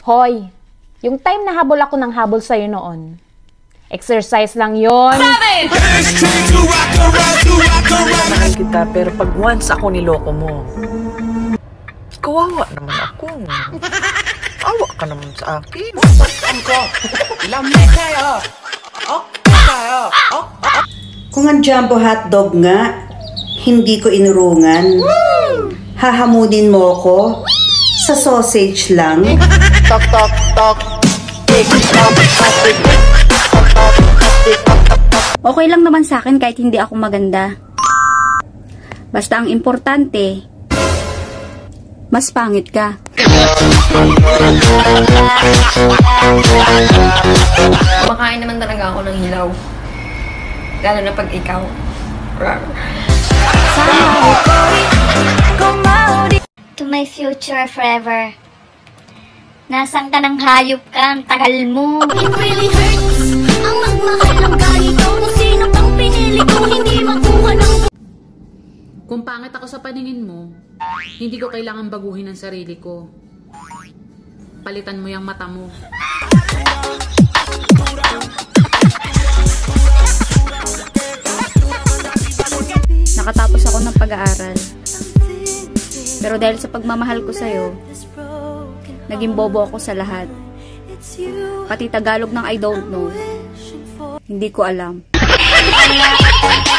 Hoy, yung time na habol ako ng habol sa'yo noon, exercise lang yon. Mahal kita, pero pag once ako niloko mo, kawawa naman ako. Awa ka naman sa akin. Kung ang jumbo hotdog nga, hindi ko inurungan. Hahamunin mo ko sa sausage lang. Tok, tok, tok. Okay lang naman sa akin kahit hindi ako maganda. Basta ang importante, mas pangit ka. Kumakain naman talaga ako ng hilaw. Lalo na pag ikaw. Rar. My future forever. Nasaan ka ng hayop ka? Ang tagal mo. It really hurts Ang magmahal ng ganito Kung sino pang pinili ko Hindi makuha ng Kung pangit ako sa paningin mo, hindi ko kailangan baguhin ang sarili ko. Palitan mo yung mata mo. Nakatapos ako ng pag-aaral. Pero dahil sa pagmamahal ko sa'yo, naging bobo ako sa lahat. Pati Tagalog ng I don't know. Hindi ko alam.